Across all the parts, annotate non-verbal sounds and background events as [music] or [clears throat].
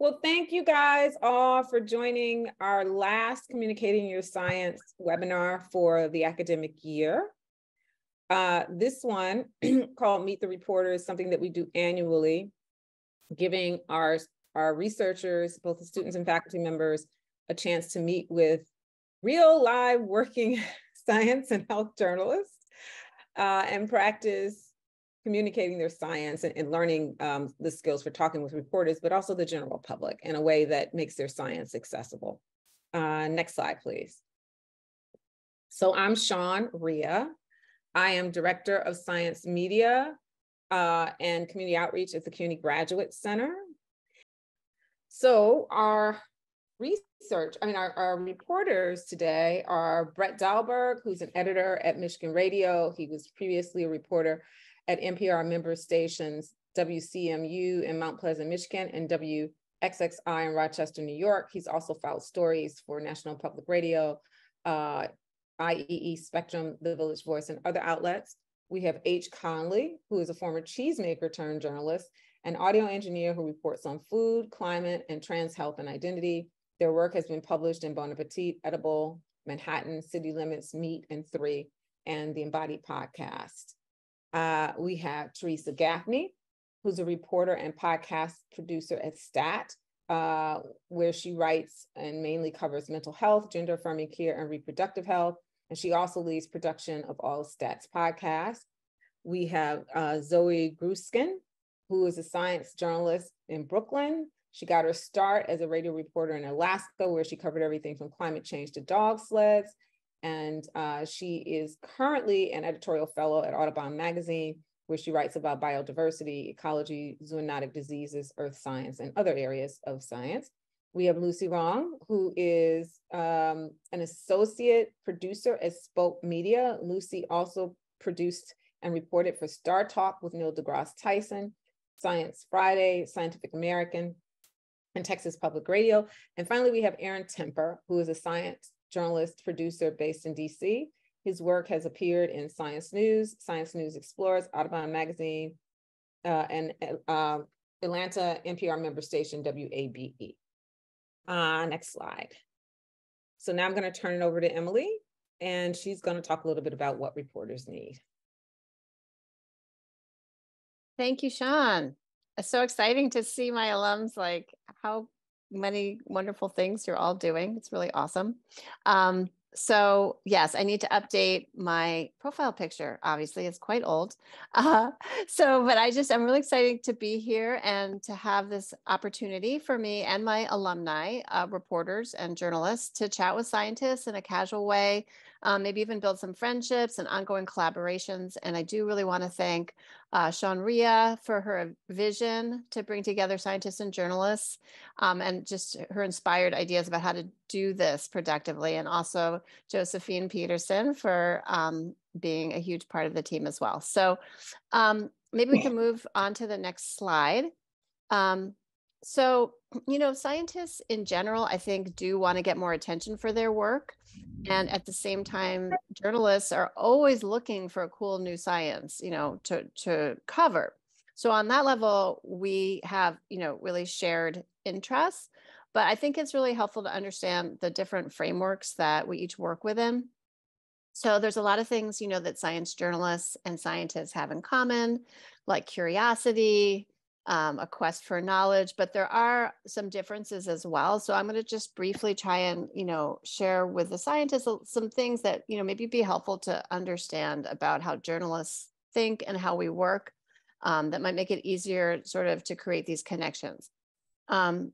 Well, thank you guys all for joining our last Communicating Your Science webinar for the academic year. Uh, this one [clears throat] called Meet the Reporter is something that we do annually, giving our, our researchers, both the students and faculty members, a chance to meet with real live working [laughs] science and health journalists uh, and practice communicating their science and, and learning um, the skills for talking with reporters, but also the general public in a way that makes their science accessible. Uh, next slide, please. So I'm Sean Rhea. I am Director of Science Media uh, and Community Outreach at the CUNY Graduate Center. So our research, I mean, our, our reporters today are Brett Dahlberg, who's an editor at Michigan Radio. He was previously a reporter at NPR member stations WCMU in Mount Pleasant, Michigan, and WXXI in Rochester, New York. He's also filed stories for National Public Radio, uh, IEEE Spectrum, The Village Voice, and other outlets. We have H. Conley, who is a former cheesemaker turned journalist, an audio engineer who reports on food, climate, and trans health and identity. Their work has been published in Bon Appetit, Edible, Manhattan, City Limits, Meat, and Three, and the Embodied Podcast. Uh, we have Theresa Gaffney, who's a reporter and podcast producer at STAT, uh, where she writes and mainly covers mental health, gender affirming care, and reproductive health. And she also leads production of all STAT's podcasts. We have uh, Zoe Grueskin, who is a science journalist in Brooklyn. She got her start as a radio reporter in Alaska, where she covered everything from climate change to dog sleds. And uh, she is currently an editorial fellow at Audubon Magazine, where she writes about biodiversity, ecology, zoonotic diseases, earth science, and other areas of science. We have Lucy Wrong, who is um, an associate producer at Spoke Media. Lucy also produced and reported for Star Talk with Neil deGrasse Tyson, Science Friday, Scientific American, and Texas Public Radio. And finally, we have Aaron Temper, who is a science journalist, producer based in DC. His work has appeared in Science News, Science News Explorers, Audubon Magazine, uh, and uh, Atlanta NPR member station WABE. Uh, next slide. So now I'm going to turn it over to Emily, and she's going to talk a little bit about what reporters need. Thank you, Sean. It's so exciting to see my alums like how many wonderful things you're all doing. It's really awesome. Um, so yes, I need to update my profile picture. Obviously, it's quite old. [laughs] Uh, so, but I just I'm really excited to be here and to have this opportunity for me and my alumni, uh, reporters and journalists, to chat with scientists in a casual way um, maybe even build some friendships and ongoing collaborations. And I do really want to thank uh, Sean Rhea for her vision to bring together scientists and journalists um, and just her inspired ideas about how to do this productively. And also Josephine Peterson for um, being a huge part of the team as well. So um, maybe we can move on to the next slide. Um, so, [clears throat] you know, scientists in general, I think, do want to get more attention for their work. And at the same time, journalists are always looking for a cool new science, you know, to, to cover. So on that level, we have, you know, really shared interests. But I think it's really helpful to understand the different frameworks that we each work within. So there's a lot of things, you know, that science journalists and scientists have in common, like curiosity, um, a quest for knowledge, but there are some differences as well. So I'm going to just briefly try and, you know, share with the scientists some things that, you know, maybe be helpful to understand about how journalists think and how we work um, that might make it easier sort of to create these connections. Um,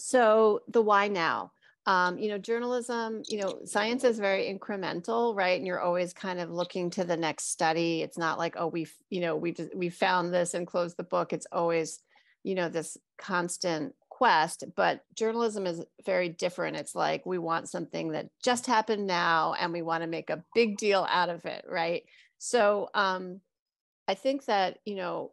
so the why now um, you know, journalism, you know, science is very incremental, right? And you're always kind of looking to the next study. It's not like, oh, we've, you know, we've we found this and closed the book. It's always, you know, this constant quest. But journalism is very different. It's like we want something that just happened now, and we want to make a big deal out of it, right? So um, I think that you know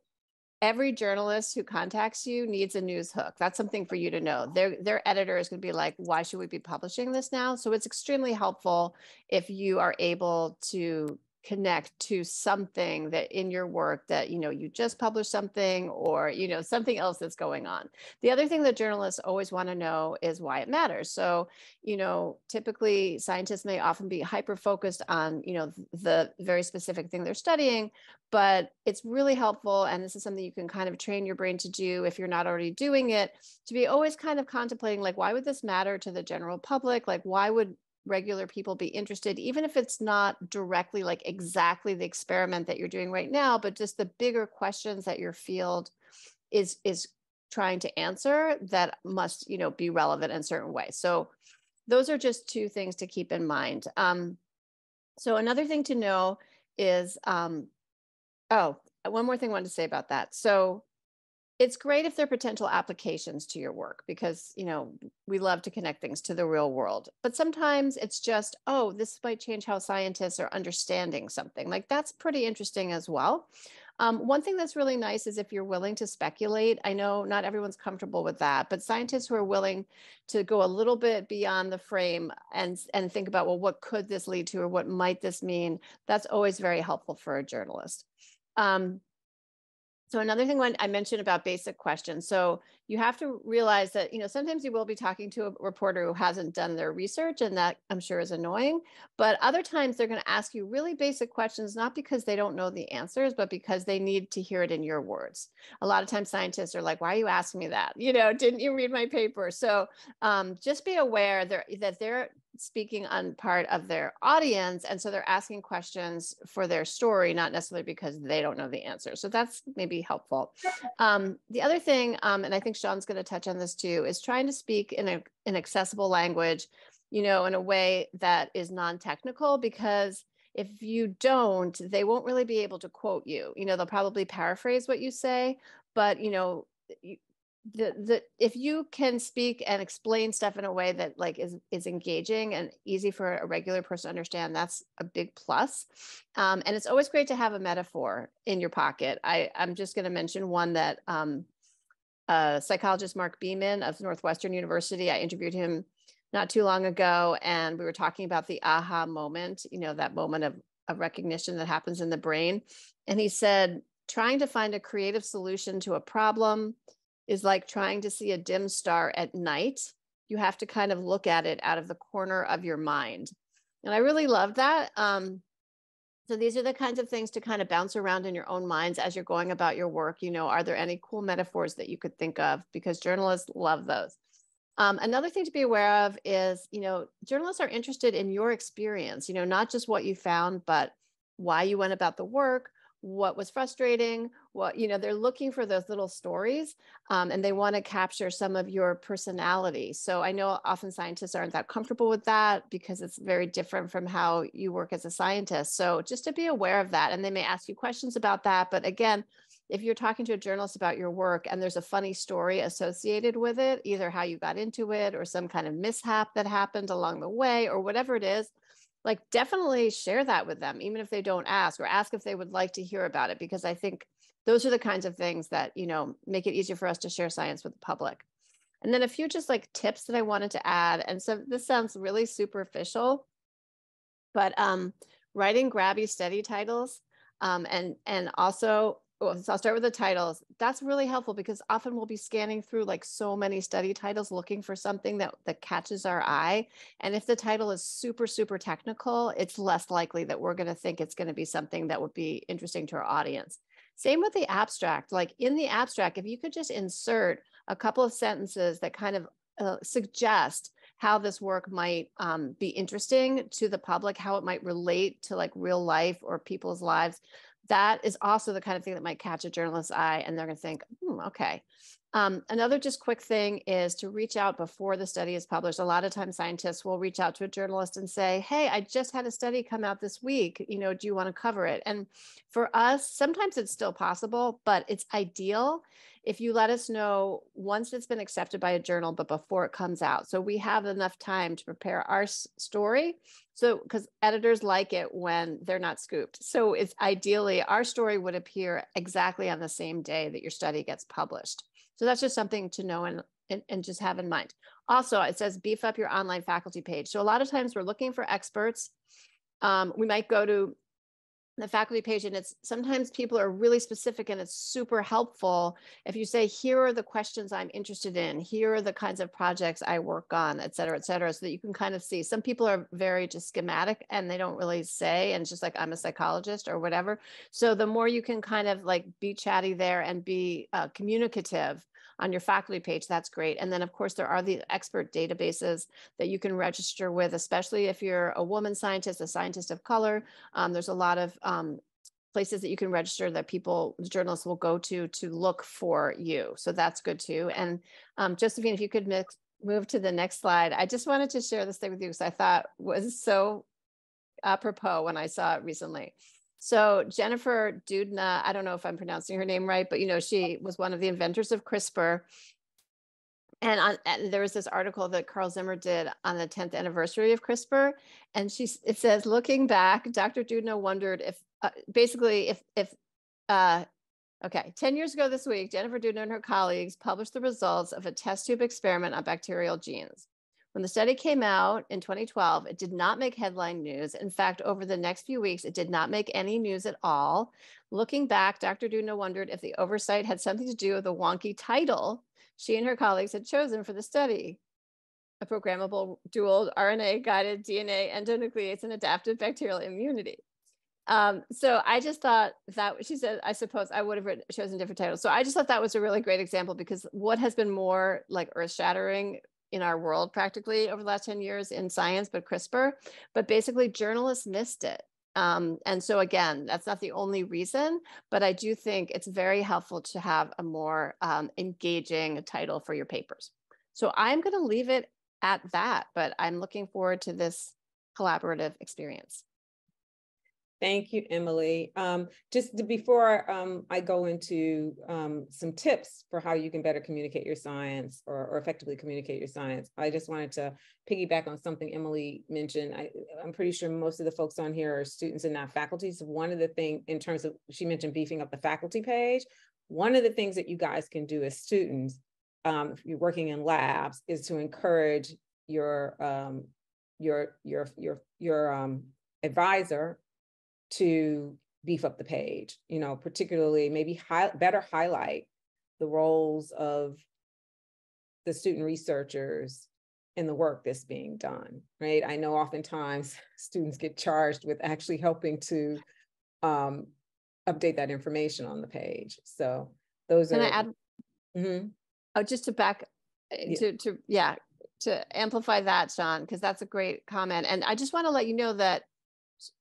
every journalist who contacts you needs a news hook. That's something for you to know. Their their editor is going to be like, "Why should we be publishing this now?" So it's extremely helpful if you are able to connect to something that in your work that you know you just published something or you know something else that's going on. The other thing that journalists always want to know is why it matters. So you know typically scientists may often be hyper focused on you know the very specific thing they're studying but it's really helpful and this is something you can kind of train your brain to do if you're not already doing it to be always kind of contemplating like why would this matter to the general public? Like why would regular people be interested, even if it's not directly like exactly the experiment that you're doing right now, but just the bigger questions that your field is is trying to answer that must you know be relevant in certain ways. So those are just two things to keep in mind. Um, so another thing to know is, um, oh, one more thing I wanted to say about that. So it's great if there are potential applications to your work because you know we love to connect things to the real world but sometimes it's just oh this might change how scientists are understanding something like that's pretty interesting as well. Um, one thing that's really nice is if you're willing to speculate i know not everyone's comfortable with that but scientists who are willing to go a little bit beyond the frame and and think about well what could this lead to or what might this mean? that's always very helpful for a journalist. Um, so another thing when I mentioned about basic questions. So you have to realize that, you know, sometimes you will be talking to a reporter who hasn't done their research and that I'm sure is annoying, but other times they're going to ask you really basic questions, not because they don't know the answers, but because they need to hear it in your words. A lot of times scientists are like, why are you asking me that? You know, didn't you read my paper? So um, just be aware that they're speaking on part of their audience. And so they're asking questions for their story, not necessarily because they don't know the answer. So that's maybe helpful. Um, the other thing, um, and I think Sean's going to touch on this too, is trying to speak in a, an accessible language, you know, in a way that is non-technical because if you don't, they won't really be able to quote you. You know, they'll probably paraphrase what you say, but you know, the the if you can speak and explain stuff in a way that like is is engaging and easy for a regular person to understand that's a big plus. Um, and it's always great to have a metaphor in your pocket. I i'm just going to mention one that um, uh, psychologist mark beeman of northwestern university i interviewed him not too long ago and we were talking about the aha moment you know that moment of, of recognition that happens in the brain. And he said trying to find a creative solution to a problem is like trying to see a dim star at night. You have to kind of look at it out of the corner of your mind. And I really love that. Um, so these are the kinds of things to kind of bounce around in your own minds as you're going about your work. You know, are there any cool metaphors that you could think of? Because journalists love those. Um, another thing to be aware of is, you know, journalists are interested in your experience, you know, not just what you found, but why you went about the work, what was frustrating what you know they're looking for those little stories um, and they want to capture some of your personality. So i know often scientists aren't that comfortable with that because it's very different from how you work as a scientist. So just to be aware of that and they may ask you questions about that but again if you're talking to a journalist about your work and there's a funny story associated with it either how you got into it or some kind of mishap that happened along the way or whatever it is like definitely share that with them even if they don't ask or ask if they would like to hear about it because i think those are the kinds of things that you know make it easier for us to share science with the public. And then a few just like tips that i wanted to add and so this sounds really superficial but um writing grabby study titles um, and and also well, so I'll start with the titles. That's really helpful because often we'll be scanning through like so many study titles looking for something that that catches our eye. And if the title is super super technical, it's less likely that we're going to think it's going to be something that would be interesting to our audience. Same with the abstract. Like in the abstract, if you could just insert a couple of sentences that kind of uh, suggest how this work might um, be interesting to the public, how it might relate to like real life or people's lives that is also the kind of thing that might catch a journalist's eye and they're going to think, hmm, okay. Um, another just quick thing is to reach out before the study is published. A lot of times scientists will reach out to a journalist and say, hey, I just had a study come out this week. You know, do you want to cover it? And for us, sometimes it's still possible, but it's ideal if you let us know once it's been accepted by a journal, but before it comes out. So we have enough time to prepare our story. So, because editors like it when they're not scooped. So, it's ideally our story would appear exactly on the same day that your study gets published. So, that's just something to know and, and, and just have in mind. Also, it says beef up your online faculty page. So, a lot of times we're looking for experts. Um, we might go to the faculty page and it's sometimes people are really specific and it's super helpful if you say here are the questions i'm interested in. Here are the kinds of projects i work on et cetera et cetera so that you can kind of see. Some people are very just schematic and they don't really say and just like i'm a psychologist or whatever. So the more you can kind of like be chatty there and be uh, communicative on your faculty page, that's great. And then of course there are the expert databases that you can register with, especially if you're a woman scientist, a scientist of color. Um, there's a lot of um, places that you can register that people, journalists will go to to look for you. So that's good too. And um, Josephine, if you could mix, move to the next slide. I just wanted to share this thing with you because I thought was so apropos when I saw it recently. So Jennifer Doudna, I don't know if I'm pronouncing her name right, but you know, she was one of the inventors of CRISPR. And, on, and there was this article that Carl Zimmer did on the 10th anniversary of CRISPR, and she it says, looking back, Dr. Doudna wondered if, uh, basically, if if uh, Okay, 10 years ago this week, Jennifer Doudna and her colleagues published the results of a test tube experiment on bacterial genes. When the study came out in 2012, it did not make headline news. In fact, over the next few weeks, it did not make any news at all. Looking back, Dr. Doudna wondered if the oversight had something to do with the wonky title she and her colleagues had chosen for the study. A programmable dual RNA guided DNA endonuclease and adaptive bacterial immunity. Um, so I just thought that she said, I suppose I would have chosen different titles. So I just thought that was a really great example because what has been more like earth shattering in our world practically over the last 10 years in science, but CRISPR. But basically, journalists missed it. Um, and so, again, that's not the only reason, but I do think it's very helpful to have a more um, engaging title for your papers. So, I'm going to leave it at that, but I'm looking forward to this collaborative experience. Thank you, Emily. Um, just to, before um, I go into um, some tips for how you can better communicate your science or, or, effectively communicate your science, I just wanted to piggyback on something Emily mentioned. I, am pretty sure most of the folks on here are students and not faculty. So one of the things in terms of, she mentioned beefing up the faculty page, one of the things that you guys can do as students, um, if you're working in labs, is to encourage your um, your your your your um, advisor to beef up the page, you know, particularly maybe high, better highlight the roles of the student researchers in the work that's being done, right? I know oftentimes [laughs] students get charged with actually helping to um, update that information on the page. So those Can are- I add? Mm -hmm. Oh, just to back, uh, yeah. to, to, yeah, to amplify that, Sean, because that's a great comment. And I just want to let you know that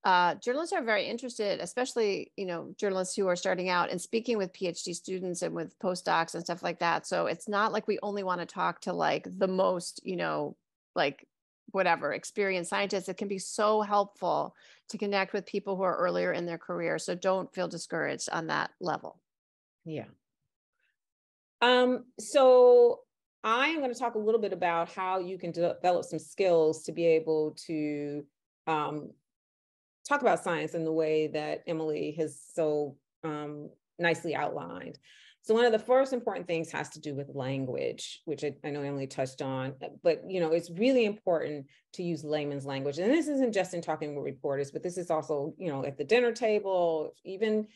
uh, journalists are very interested, especially you know journalists who are starting out and speaking with PhD students and with postdocs and stuff like that. So it's not like we only want to talk to like the most you know like whatever experienced scientists. It can be so helpful to connect with people who are earlier in their career. So don't feel discouraged on that level. Yeah. Um, so I'm going to talk a little bit about how you can develop some skills to be able to um, talk about science in the way that Emily has so um, nicely outlined. So one of the first important things has to do with language, which I, I, know Emily touched on, but you know, it's really important to use layman's language. And this isn't just in talking with reporters, but this is also, you know, at the dinner table, even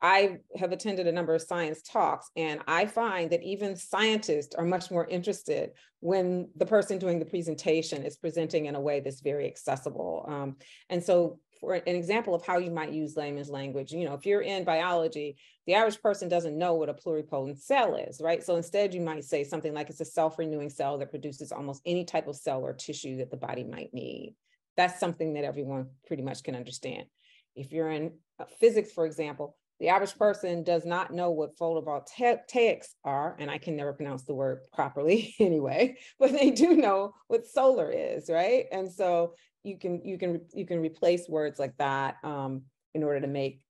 I have attended a number of science talks, and I find that even scientists are much more interested when the person doing the presentation is presenting in a way that's very accessible. Um, and so for an example of how you might use layman's language, you know, if you're in biology, the average person doesn't know what a pluripotent cell is, right? So instead you might say something like it's a self-renewing cell that produces almost any type of cell or tissue that the body might need. That's something that everyone pretty much can understand. If you're in uh, physics, for example, the average person does not know what photovoltaics are, and I can never pronounce the word properly [laughs] anyway, but they do know what solar is, right? And so you can you can you can replace words like that um, in order to make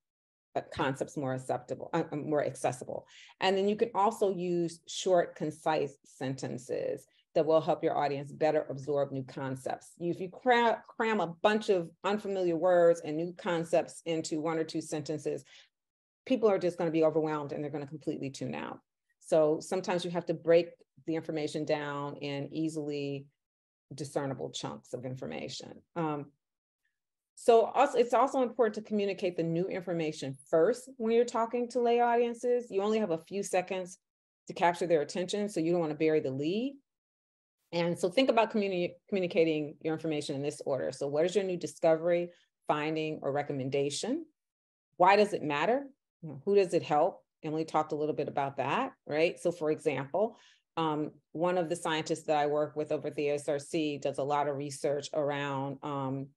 uh, concepts more acceptable, uh, uh, more accessible. And then you can also use short, concise sentences that will help your audience better absorb new concepts. If you cram, cram a bunch of unfamiliar words and new concepts into one or two sentences, people are just going to be overwhelmed and they're going to completely tune out. So sometimes you have to break the information down in easily discernible chunks of information. Um, So also, it's also important to communicate the new information first when you're talking to lay audiences. You only have a few seconds to capture their attention, so you don't want to bury the lead. And so think about communi- communicating your information in this order. So what is your new discovery, finding, or recommendation? Why does it matter? Who does it help? Emily talked a little bit about that, right? So for example, um, one of the scientists that I work with over at the ASRC does a lot of research around um,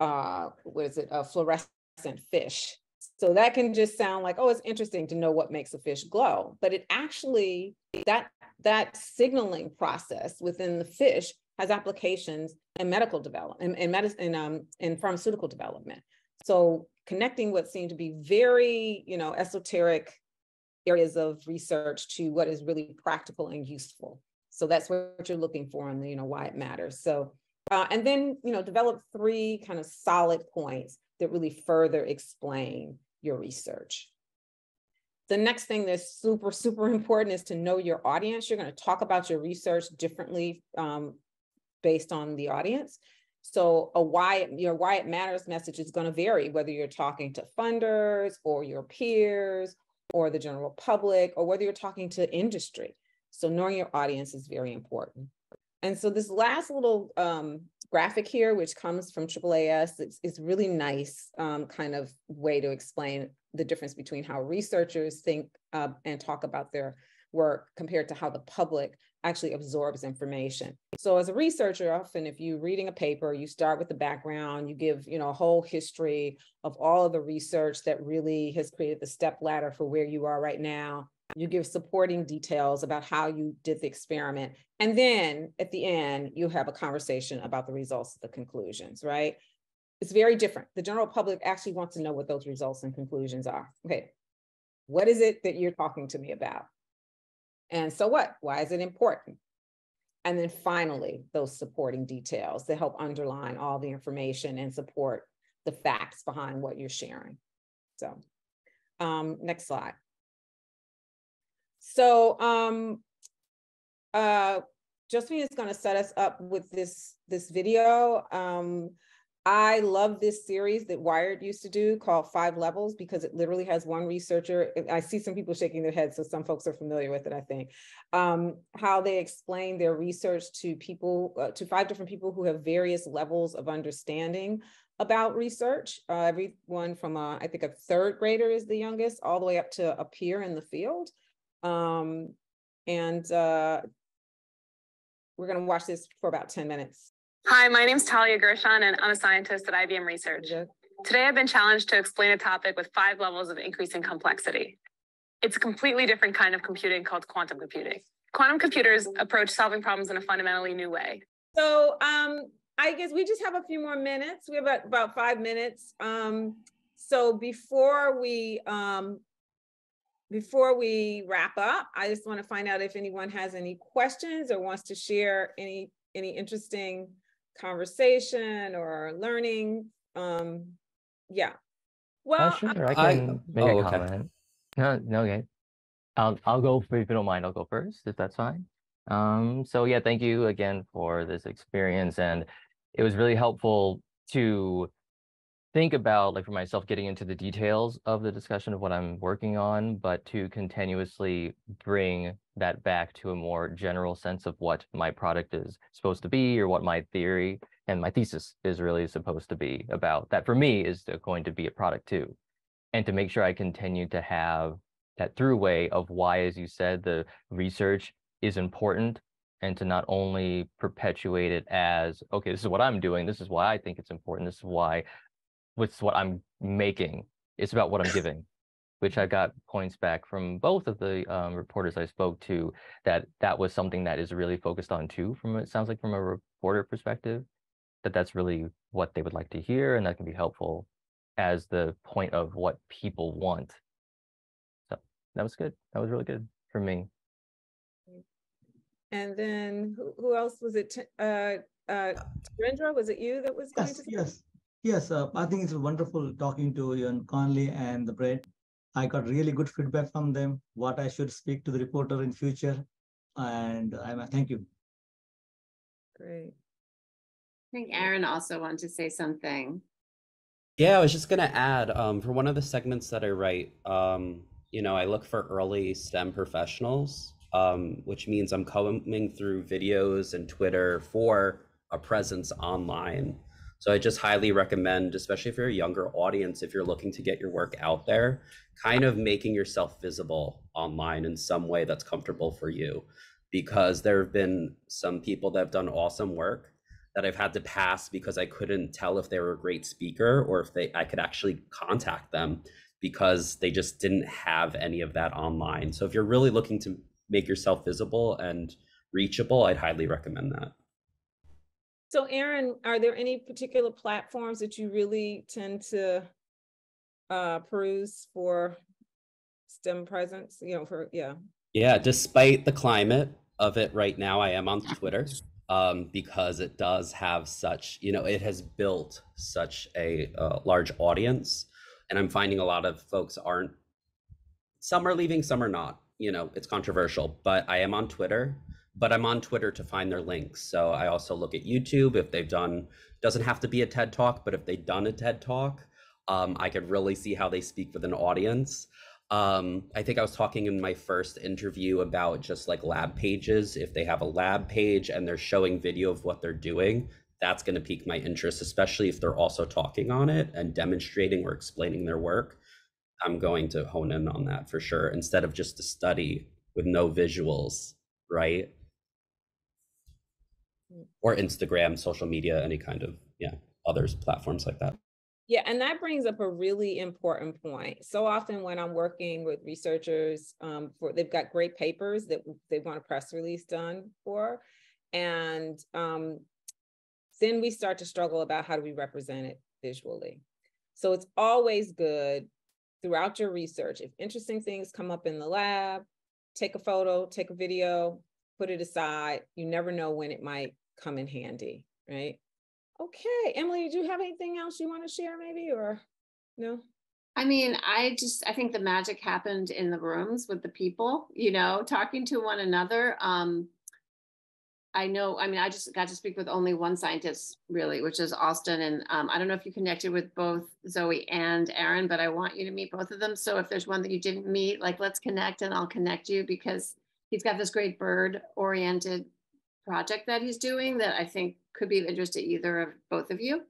uh, what is it, a fluorescent fish. So that can just sound like, oh, it's interesting to know what makes a fish glow, but it actually that that signaling process within the fish has applications in medical development, in, in medicine, um, in pharmaceutical development. So connecting what seem to be very, you know, esoteric areas of research to what is really practical and useful. So that's what you're looking for and you know why it matters. So uh, and then, you know, develop three kind of solid points that really further explain your research. The next thing that's super, super important is to know your audience. You're going to talk about your research differently um, based on the audience. So a why your why it matters message is going to vary whether you're talking to funders or your peers or the general public or whether you're talking to industry. So knowing your audience is very important. And so this last little um, graphic here, which comes from AAAS, it's, it's really nice um, kind of way to explain the difference between how researchers think uh, and talk about their work compared to how the public actually absorbs information. So as a researcher, often if you're reading a paper, you start with the background, you give you know a whole history of all of the research that really has created the step ladder for where you are right now you give supporting details about how you did the experiment. And then at the end, you have a conversation about the results of the conclusions, right? It's very different. The general public actually wants to know what those results and conclusions are. Okay, what is it that you're talking to me about? And so what? Why is it important? And then finally, those supporting details that help underline all the information and support the facts behind what you're sharing. So um, next slide. So um, uh, Josephine is going to set us up with this this video. Um, I love this series that Wired used to do called Five Levels because it literally has one researcher. I see some people shaking their heads, so some folks are familiar with it, I think. Um, how they explain their research to people, uh, to five different people who have various levels of understanding about research. Uh, everyone from, a, I think, a third grader is the youngest, all the way up to a peer in the field. Um, and uh, we're going to watch this for about 10 minutes. Hi, my name is Talia Gershon, and I'm a scientist at IBM Research. Today, I've been challenged to explain a topic with five levels of increasing complexity. It's a completely different kind of computing called quantum computing. Quantum computers approach solving problems in a fundamentally new way. So, um, I guess we just have a few more minutes. We have about, about five minutes. Um, so before we um, before we wrap up, I just want to find out if anyone has any questions or wants to share any any interesting conversation or learning. Um, yeah. Well, uh, sure, I can I, make oh, a comment. Okay. No, no, okay. I'll I'll go if you don't mind. I'll go first if that's fine. Um, so yeah, thank you again for this experience, and it was really helpful to think about like for myself getting into the details of the discussion of what I'm working on, but to continuously bring that back to a more general sense of what my product is supposed to be or what my theory and my thesis is really supposed to be about. That for me is going to be a product too. And to make sure I continue to have that through way of why, as you said, the research is important and to not only perpetuate it as okay this is what i'm doing this is why i think it's important this is why with what I'm making. It's about what I'm [laughs] giving, which I got points back from both of the um, reporters I spoke to that that was something that is really focused on too. From it sounds like from a reporter perspective, that that's really what they would like to hear, and that can be helpful as the point of what people want. So that was good. That was really good for me. And then who, who else was it? Uh, uh, Rendra, was it you that was going yes, to? Yes, Yes, uh, I think it's wonderful talking to you and Conley and the Brett. I got really good feedback from them, what I should speak to the reporter in future. And I'm thank you. Great. I think Aaron also wanted to say something. Yeah, I was just gonna add, um, for one of the segments that I write, um, you know, I look for early STEM professionals, um, which means I'm combing through videos and Twitter for a presence online. So I just highly recommend, especially if you're a younger audience, if you're looking to get your work out there, kind of making yourself visible online in some way that's comfortable for you. Because there have been some people that have done awesome work that I've had to pass because I couldn't tell if they were a great speaker or if they I could actually contact them because they just didn't have any of that online. So if you're really looking to make yourself visible and reachable, I'd highly recommend that. So Aaron, are there any particular platforms that you really tend to uh, peruse for STEM presence? You know, for yeah. Yeah, despite the climate of it right now, I am on Twitter um, because it does have such, you know, it has built such a uh, large audience. And I'm finding a lot of folks aren't, some are leaving, some are not. You know, it's controversial, but I am on Twitter, but I'm on Twitter to find their links. So I also look at YouTube if they've done, doesn't have to be a TED Talk, but if they've done a TED Talk, um, I could really see how they speak with an audience. Um, I think I was talking in my first interview about just like lab pages. If they have a lab page and they're showing video of what they're doing, that's going to pique my interest, especially if they're also talking on it and demonstrating or explaining their work. I'm going to hone in on that for sure instead of just a study with no visuals, right? Or Instagram, social media, any kind of, yeah, others platforms like that. Yeah, and that brings up a really important point. So often when I'm working with researchers, um, for they've got great papers that they want a press release done for, and um, then we start to struggle about how do we represent it visually. So it's always good throughout your research if interesting things come up in the lab, take a photo, take a video, put it aside. You never know when it might come in handy, right? Okay, Emily, do you have anything else you want to share maybe or no? I mean, I just I think the magic happened in the rooms with the people, you know, talking to one another. Um I know, I mean, I just got to speak with only one scientist really, which is Austin. And um, I don't know if you connected with both Zoe and Aaron, but I want you to meet both of them. So if there's one that you didn't meet, like let's connect and I'll connect you because he's got this great bird oriented project that he's doing that I think could be of interest to either of both of you.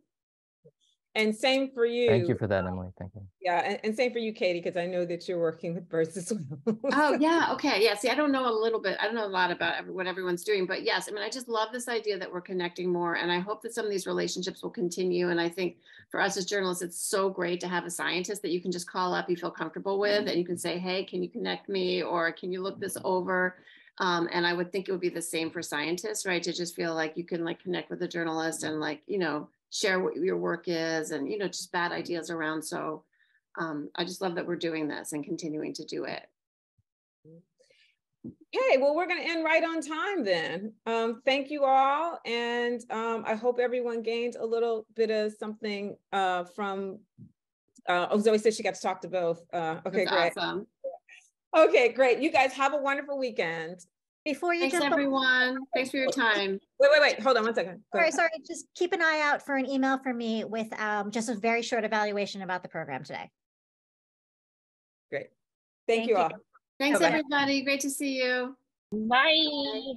And same for you. Thank you for that, Emily. Thank you. Yeah, and, and same for you, Katie, because I know that you're working with birds as well. oh [laughs] yeah, okay, yeah. See, I don't know a little bit. I don't know a lot about every, what everyone's doing, but yes, I mean, I just love this idea that we're connecting more, and I hope that some of these relationships will continue. And I think for us as journalists, it's so great to have a scientist that you can just call up, you feel comfortable with, mm-hmm. and you can say, "Hey, can you connect me?" or "Can you look this over?" Um, and I would think it would be the same for scientists, right? To just feel like you can like connect with a journalist and like, you know, share what your work is and, you know, just bad ideas around. So um, I just love that we're doing this and continuing to do it. Okay, well, we're going to end right on time then. Um, thank you all. And um, I hope everyone gained a little bit of something uh, from, uh, oh, Zoe said she got to talk to both. Uh, okay, That's great. Awesome. Okay, great. You guys have a wonderful weekend. Before you Thanks, jump everyone. Thanks for your time. Wait, wait, wait. Hold on one second. Go sorry, ahead. sorry. Just keep an eye out for an email from me with um, just a very short evaluation about the program today. Great. Thank, Thank you all. Thanks, everybody. Great to see you. Bye. Bye.